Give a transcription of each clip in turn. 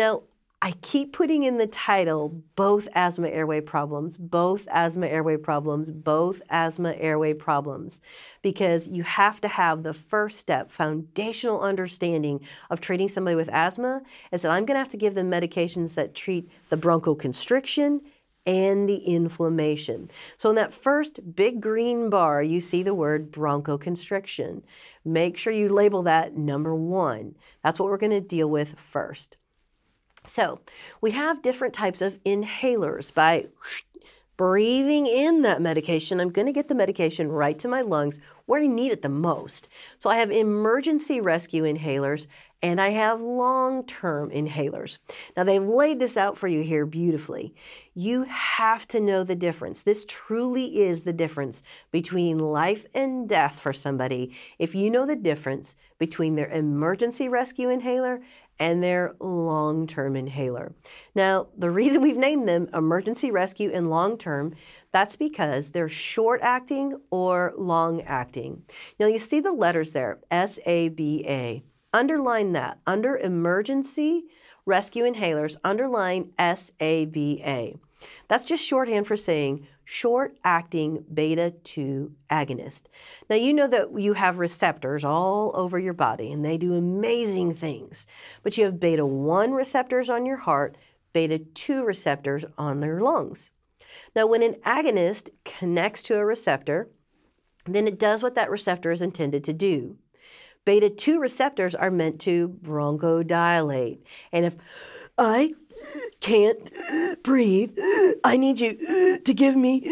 Now, I keep putting in the title both asthma airway problems, both asthma airway problems, both asthma airway problems, because you have to have the first step, foundational understanding of treating somebody with asthma, is that I'm going to have to give them medications that treat the bronchoconstriction and the inflammation. So in that first big green bar, you see the word bronchoconstriction. Make sure you label that number one. That's what we're going to deal with first. So we have different types of inhalers. By breathing in that medication, I'm going to get the medication right to my lungs where I need it the most. So I have emergency rescue inhalers and I have long term inhalers. Now, they've laid this out for you here beautifully. You have to know the difference. This truly is the difference between life and death for somebody if you know the difference between their emergency rescue inhaler and their long term inhaler. Now, the reason we've named them emergency rescue and long term, that's because they're short acting or long acting. Now, you see the letters there S A B A. Underline that. Under emergency rescue inhalers, underline S A B A. That's just shorthand for saying short acting beta 2 agonist. Now, you know that you have receptors all over your body and they do amazing things, but you have beta 1 receptors on your heart, beta 2 receptors on your lungs. Now, when an agonist connects to a receptor, then it does what that receptor is intended to do. Beta 2 receptors are meant to bronchodilate. And if I can't breathe. I need you to give me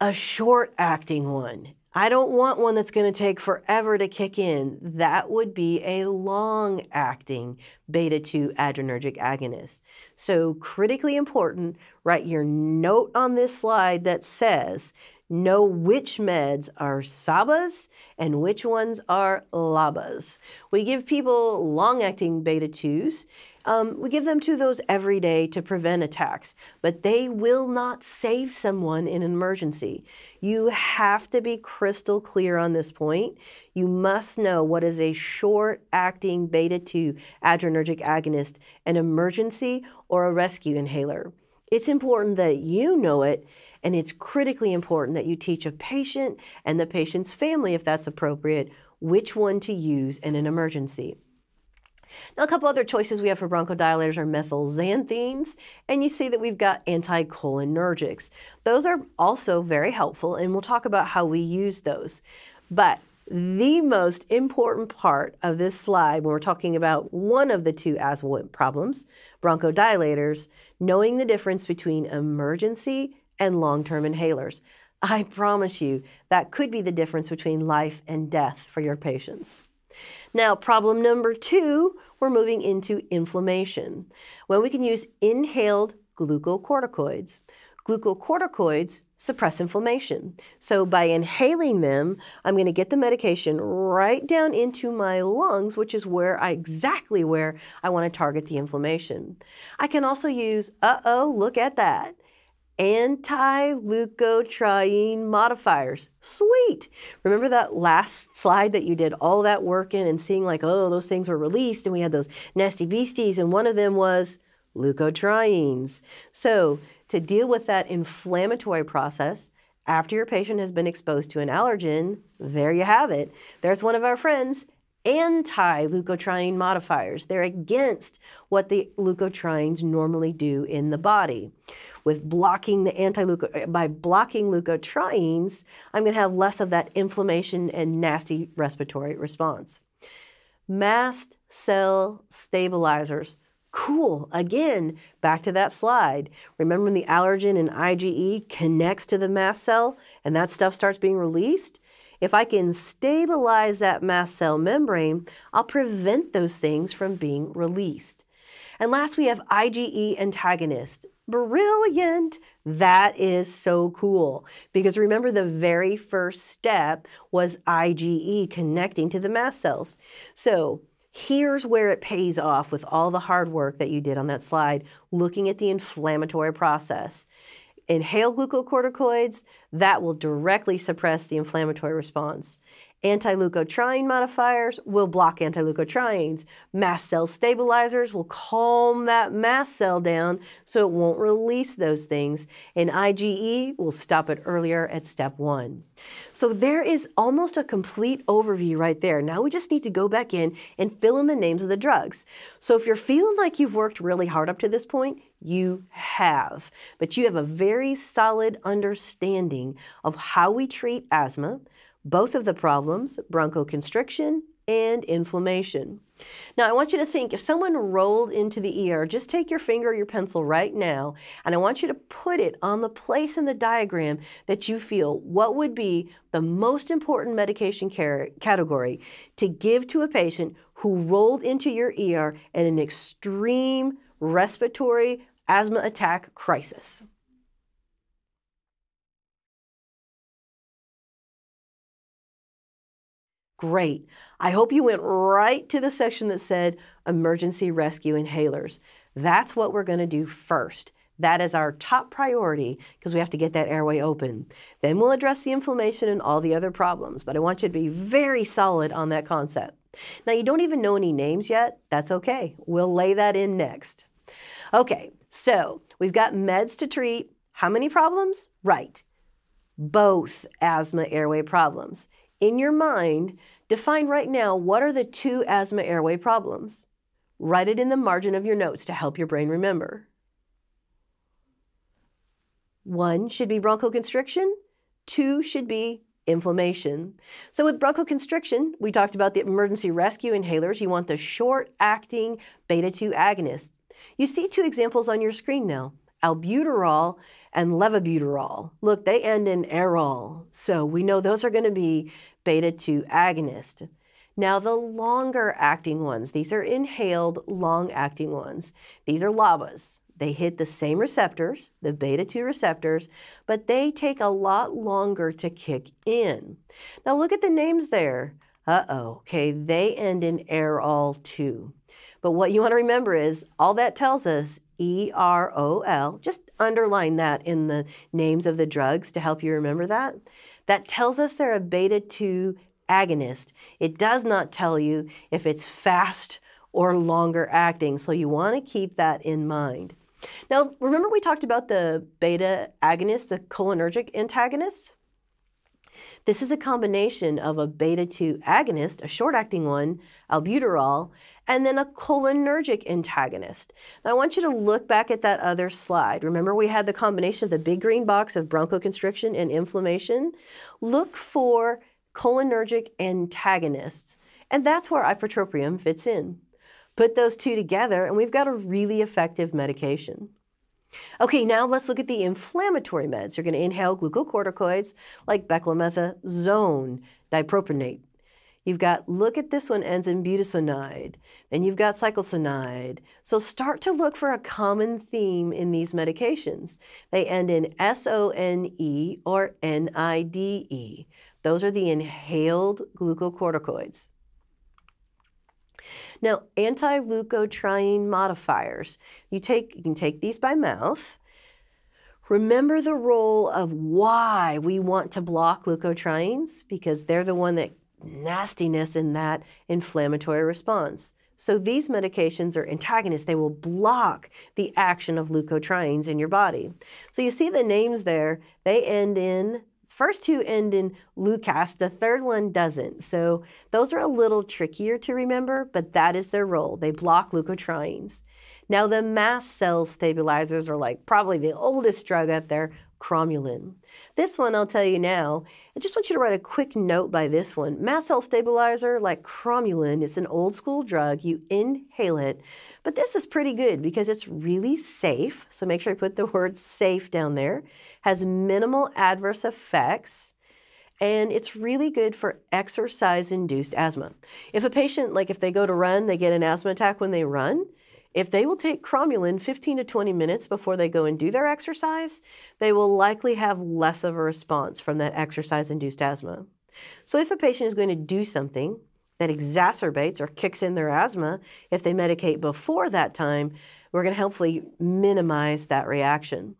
a short acting one. I don't want one that's going to take forever to kick in. That would be a long acting beta 2 adrenergic agonist. So, critically important, write your note on this slide that says know which meds are SABAs and which ones are LABAs. We give people long acting beta 2s um, we give them to those every day to prevent attacks, but they will not save someone in an emergency. You have to be crystal clear on this point. You must know what is a short acting beta 2 adrenergic agonist, an emergency or a rescue inhaler. It's important that you know it, and it's critically important that you teach a patient and the patient's family, if that's appropriate, which one to use in an emergency. Now, a couple other choices we have for bronchodilators are methylxanthines, and you see that we've got anticholinergics. Those are also very helpful, and we'll talk about how we use those. But the most important part of this slide when we're talking about one of the two asthma problems, bronchodilators, knowing the difference between emergency and long term inhalers. I promise you that could be the difference between life and death for your patients. Now, problem number two, we're moving into inflammation. When we can use inhaled glucocorticoids. Glucocorticoids suppress inflammation. So by inhaling them, I'm going to get the medication right down into my lungs, which is where I exactly where I want to target the inflammation. I can also use, uh-oh, look at that anti-leukotriene modifiers. Sweet. Remember that last slide that you did all that work in and seeing like, oh, those things were released and we had those nasty beasties and one of them was leukotrienes. So to deal with that inflammatory process, after your patient has been exposed to an allergen, there you have it. There's one of our friends, anti-leukotriene modifiers. They're against what the leukotrienes normally do in the body. With blocking the anti by blocking leukotrienes, I'm going to have less of that inflammation and nasty respiratory response. Mast cell stabilizers. Cool. Again, back to that slide. Remember when the allergen in IgE connects to the mast cell and that stuff starts being released? If I can stabilize that mast cell membrane, I'll prevent those things from being released. And last, we have IgE antagonist. Brilliant! That is so cool. Because remember, the very first step was IgE connecting to the mast cells. So here's where it pays off with all the hard work that you did on that slide, looking at the inflammatory process inhale glucocorticoids, that will directly suppress the inflammatory response. Anti-leukotriene modifiers will block anti-leukotrienes. Mast cell stabilizers will calm that mast cell down so it won't release those things. And IgE will stop it earlier at step one. So there is almost a complete overview right there. Now we just need to go back in and fill in the names of the drugs. So if you're feeling like you've worked really hard up to this point, you have. But you have a very solid understanding of how we treat asthma, both of the problems, bronchoconstriction and inflammation. Now, I want you to think if someone rolled into the ER, just take your finger or your pencil right now, and I want you to put it on the place in the diagram that you feel what would be the most important medication category to give to a patient who rolled into your ER in an extreme respiratory asthma attack crisis. Great. I hope you went right to the section that said emergency rescue inhalers. That's what we're going to do first. That is our top priority because we have to get that airway open. Then we'll address the inflammation and all the other problems, but I want you to be very solid on that concept. Now, you don't even know any names yet. That's okay. We'll lay that in next. Okay, so we've got meds to treat how many problems? Right, both asthma airway problems. In your mind, define right now what are the two asthma airway problems. Write it in the margin of your notes to help your brain remember. One should be bronchoconstriction, two should be inflammation. So with bronchoconstriction, we talked about the emergency rescue inhalers. You want the short-acting beta-2 agonist. You see two examples on your screen now, albuterol and levalbuterol. Look, they end in erol, so we know those are going to be beta-2 agonist. Now the longer acting ones, these are inhaled long acting ones. These are LABAs. They hit the same receptors, the beta-2 receptors, but they take a lot longer to kick in. Now look at the names there. Uh-oh, okay, they end in erol too. But what you want to remember is all that tells us E-R-O-L, just underline that in the names of the drugs to help you remember that. That tells us they're a beta-2 agonist. It does not tell you if it's fast or longer acting, so you want to keep that in mind. Now, remember we talked about the beta agonist, the cholinergic antagonists? This is a combination of a beta-2 agonist, a short-acting one, albuterol, and then a cholinergic antagonist. Now I want you to look back at that other slide. Remember we had the combination of the big green box of bronchoconstriction and inflammation? Look for cholinergic antagonists, and that's where ipratropium fits in. Put those two together and we've got a really effective medication. Okay, now let's look at the inflammatory meds. You're going to inhale glucocorticoids like beclomethasone, dipropionate, You've got, look at this one ends in budesonide. Then you've got ciclesonide. So start to look for a common theme in these medications. They end in S-O-N-E or N-I-D-E. Those are the inhaled glucocorticoids. Now, anti-leukotriene modifiers. You, take, you can take these by mouth. Remember the role of why we want to block leukotrienes because they're the one that nastiness in that inflammatory response. So these medications are antagonists. They will block the action of leukotrienes in your body. So you see the names there, they end in, first two end in lukast, the third one doesn't. So those are a little trickier to remember, but that is their role. They block leukotrienes. Now the mast cell stabilizers are like probably the oldest drug out there, cromolyn. This one I'll tell you now, I just want you to write a quick note by this one. Mast cell stabilizer, like cromolyn, is an old school drug. You inhale it, but this is pretty good because it's really safe. So make sure you put the word safe down there. Has minimal adverse effects and it's really good for exercise-induced asthma. If a patient, like if they go to run, they get an asthma attack when they run, if they will take cromolyn 15 to 20 minutes before they go and do their exercise, they will likely have less of a response from that exercise-induced asthma. So if a patient is going to do something that exacerbates or kicks in their asthma, if they medicate before that time, we're going to hopefully minimize that reaction.